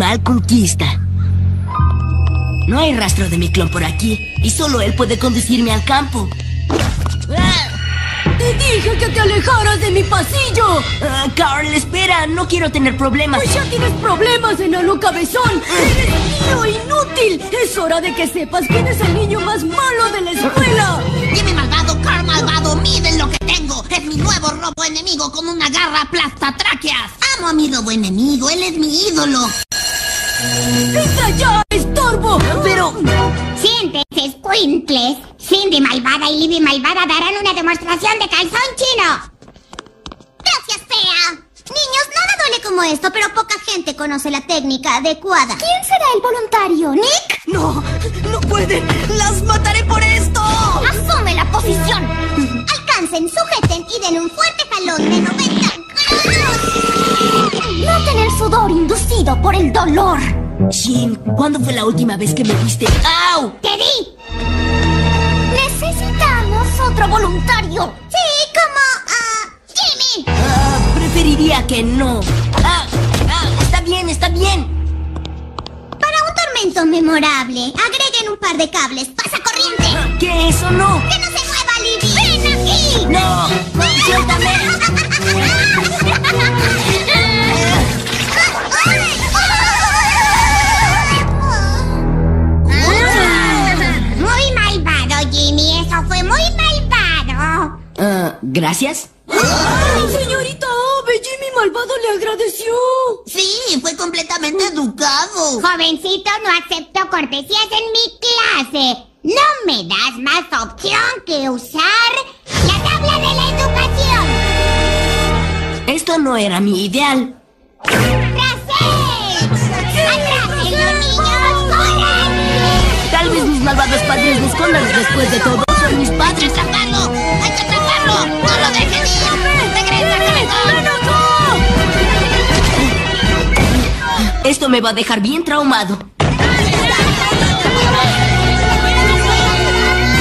animal conquista. No hay rastro de mi clon por aquí, y solo él puede conducirme al campo. ¡Ah! Te dije que te alejaras de mi pasillo. Ah, Carl, espera, no quiero tener problemas. Pues ya tienes problemas, enano cabezón. Eres mío, inútil. Es hora de que sepas quién es el niño más malo de la escuela. Jimmy malvado, Carl malvado, miren lo que tengo. Es mi nuevo robo enemigo con una garra aplasta tráqueas. Amo a mi robo enemigo, él es mi ídolo. ¡Entra ya, estorbo! Pero... Siéntese, Squinkles. Cindy malvada y Libby malvada darán una demostración de calzón chino. Gracias, fea. Niños, nada duele como esto, pero poca gente conoce la técnica adecuada. ¿Quién será el voluntario? ¿Nick? No, no pueden. Las mataré por esto. ¡Asume la posición! Alcancen, sujeten y den un fuerte jalón de 90 grados. Noten el sudor inducido por el dolor. Jim, ¿cuándo fue la última vez que me viste? ¡Au! ¡Te di! Necesitamos otro voluntario. Sí, como... ah, Jimmy. Ah, preferiría que no. Ah, ah, está bien, está bien. Para un tormento memorable, agreguen un par de cables. ¡Pasa corriente! ¿Qué? Eso no. ¡Que no muy malvado. Ah, Gracias. ¡Ay, señorita Ave! Jimmy malvado le agradeció. Sí, fue completamente educado. Jovencito, no acepto cortesías en mi clase. No me das más opción que usar la tabla de la educación. Esto no era mi ideal. ¡Trasel! ¡Atrápenlo, niños! ¡Corran! Tal vez mis malvados padres me escondan después de todo mis padres! ¡Atraparlo! ¡Hay que atraparlo! ¡No lo dejen ir! Esto me va a dejar bien traumado. ¡Dale,